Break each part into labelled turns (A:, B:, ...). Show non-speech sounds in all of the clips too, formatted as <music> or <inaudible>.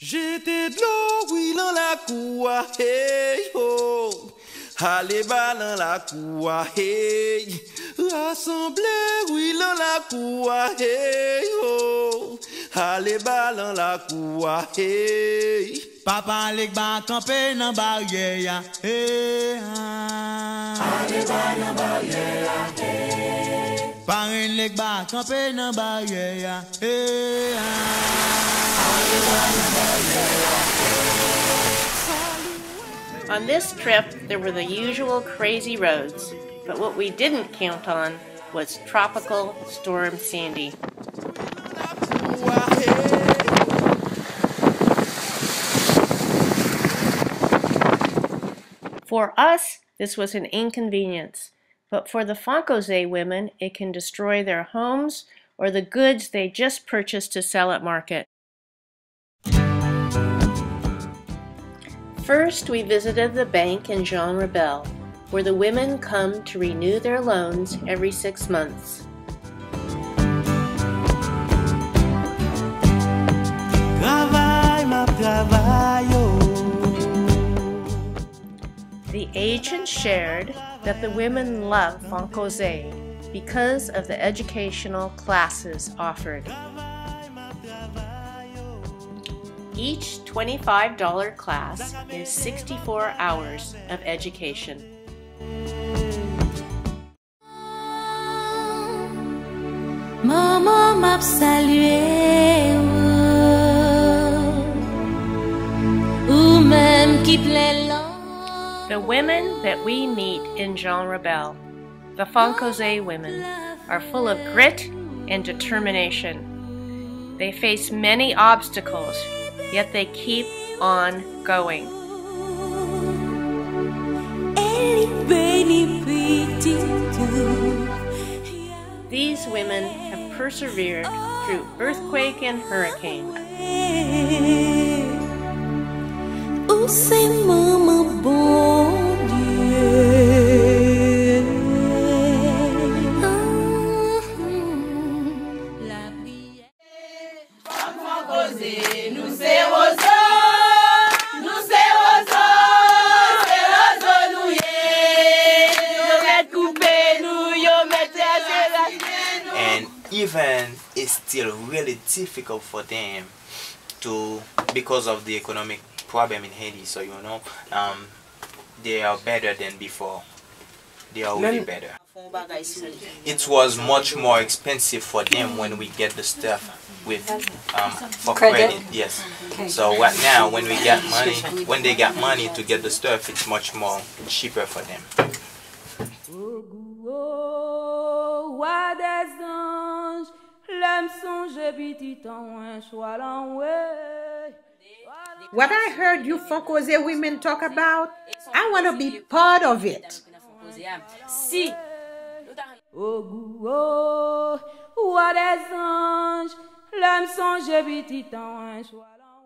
A: J'étais de l'eau, oui, dans la cour, hey, oh. Allez, bas dans la cour, hey. Rassemblez, oui, dans la cour, hey, oh. Allez, bas dans la cour, hey.
B: Papa lek ba kampe nan barye ya hey, ah. Ale ba nan barye ya hey. Paren lek ba kampe nan barye ya hey, ah.
C: On this trip, there were the usual crazy roads, but what we didn't count on was Tropical Storm Sandy. For us, this was an inconvenience, but for the Fonkoze women, it can destroy their homes or the goods they just purchased to sell at market. First, we visited the bank in Jean Rabel, where the women come to renew their loans every six months. The agent shared that the women love Fonkoze because of the educational classes offered. Each $25 class is 64 hours of education.
D: Maman m'a salué oh. ou même qui
C: The women that we meet in Jean Rabel, the Fonkoze women, are full of grit and determination. They face many obstacles, yet they keep on going. These women have persevered through earthquake and hurricane.
E: even it's still really difficult for them to because of the economic problem in Haiti. So you know, um, they are better than before. They are really better. It was much more expensive for them when we get the stuff with um, for credit, credit yes. Okay. so what now when we get money when they get money to get the stuff it's much more cheaper for them.
F: What I heard you Fonkoze women talk about, I want to be part of it.
G: Lèm sonje biti tan wèn chwa lan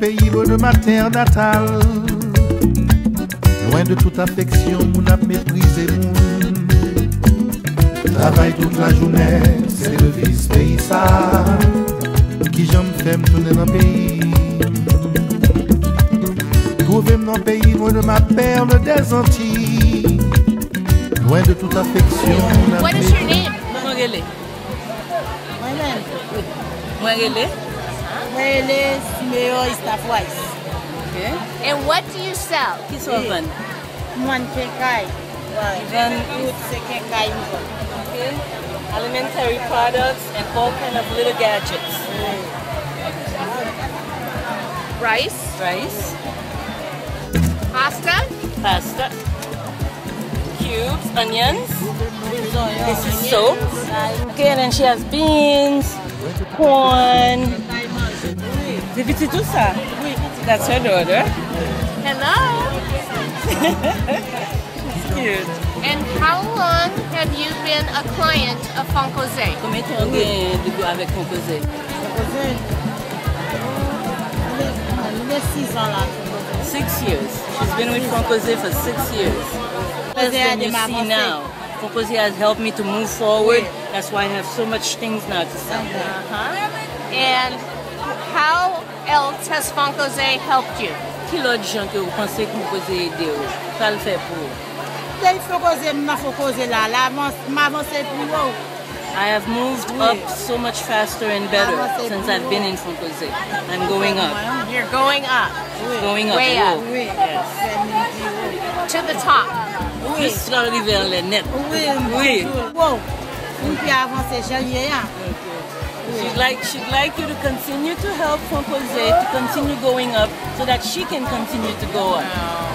H: pays de ma terre natale. Loin de toute affection, mon a méprisé moun. Travaille toute la journée, c'est le vice pays ça. Qui j'aime faire tourner dans le pays. Trouvez-moi dans pays loin de ma perle des Antilles. Loin de toute affection,
C: mon What is your name?
I: Mwangele.
F: My name?
I: Mwangele.
F: Mwangele Simeo Istafwais.
I: Okay.
C: And what do you sell?
I: Kisovan.
F: Mwan kekai.
I: Even
F: food se kekai
I: Okay. Alimentary products and all kind of little gadgets.
C: rice,
I: rice,
C: pasta,
I: pasta, cubes, onions. This is soap. Okay, and then she has beans, corn. C'est petit tout ça? That's her daughter.
C: Hello.
I: She's <laughs> cute.
C: And how long have you been a client of Fonkoze?
I: Combien de temps gagne de avec Composé? Six years. She's been with Fonkoze for six years. Less than you see now. Fonkoze has helped me to move forward. That's why I have so much things now to sell.
C: Uh-huh. And How else has Fonkoze helped you?
I: Ki lot jan ke ou panse ki mou koze ede ou? Sa l fe pou
F: ou? Dey Fonkoze mna Fonkoze la, la m'avanse pou ou.
I: I have moved up so much faster and better since I've been in Fonkoze. I'm going up.
C: You're going up.
I: Going up.
C: Way up.
I: Yes.
C: To the top.
I: Jus la rive an le net.
F: Oui.
I: Oui.
F: Ou pi avanse jan ye an. Ok.
I: She'd like she'd like you to continue to help Fonkoze to continue going up so that she can continue to go up.